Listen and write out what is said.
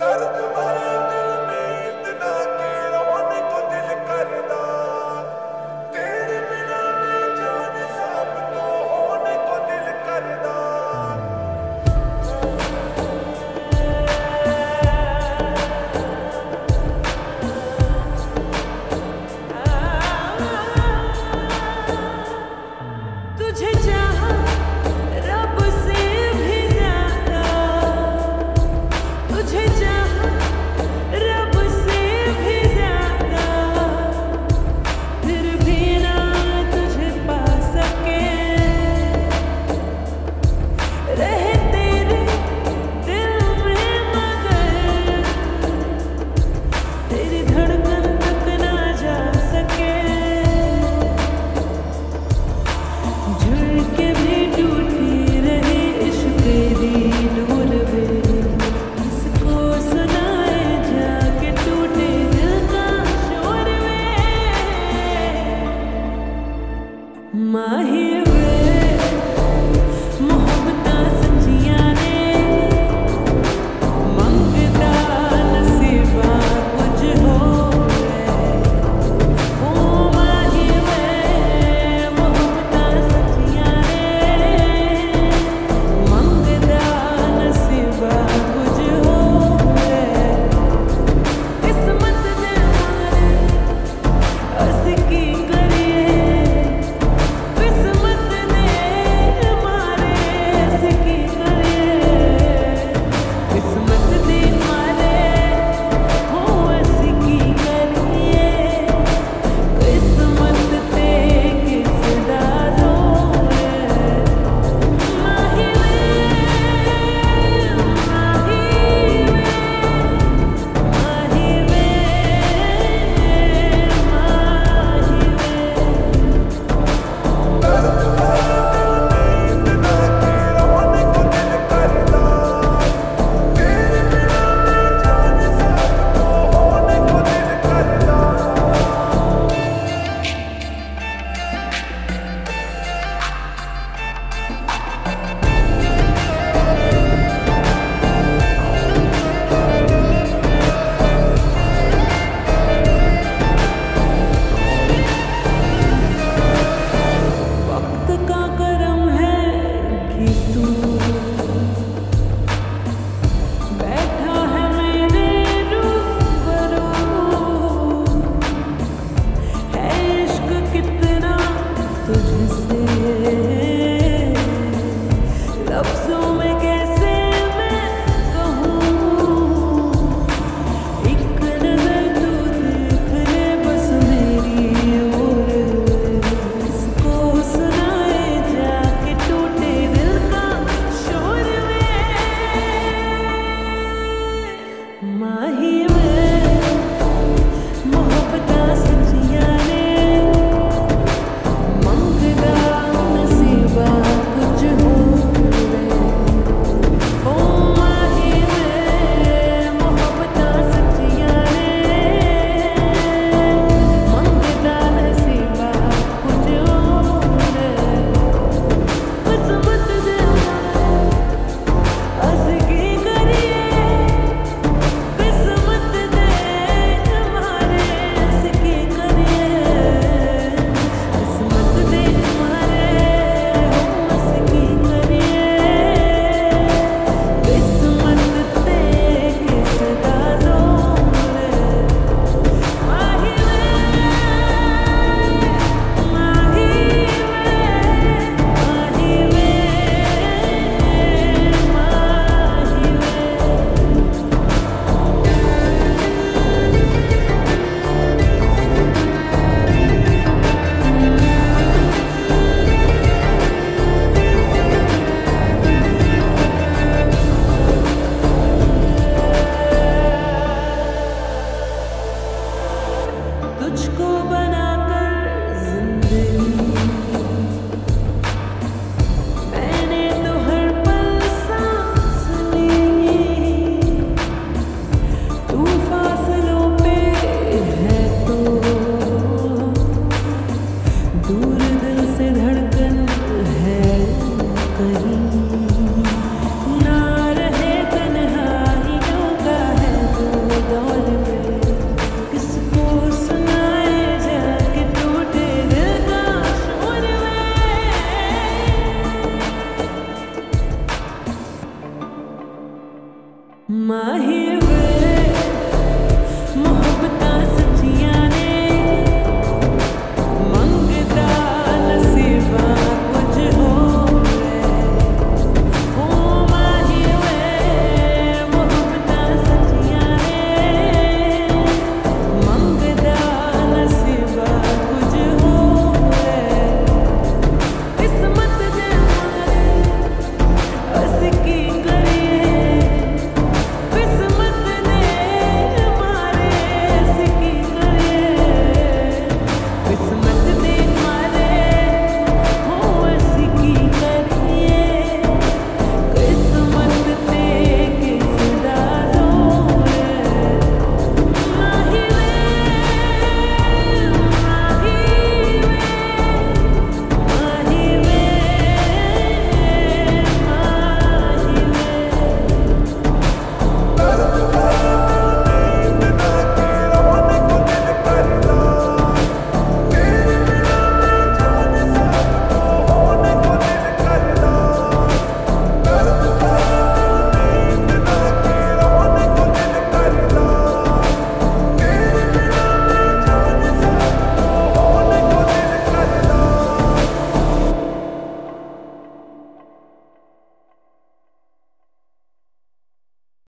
da da da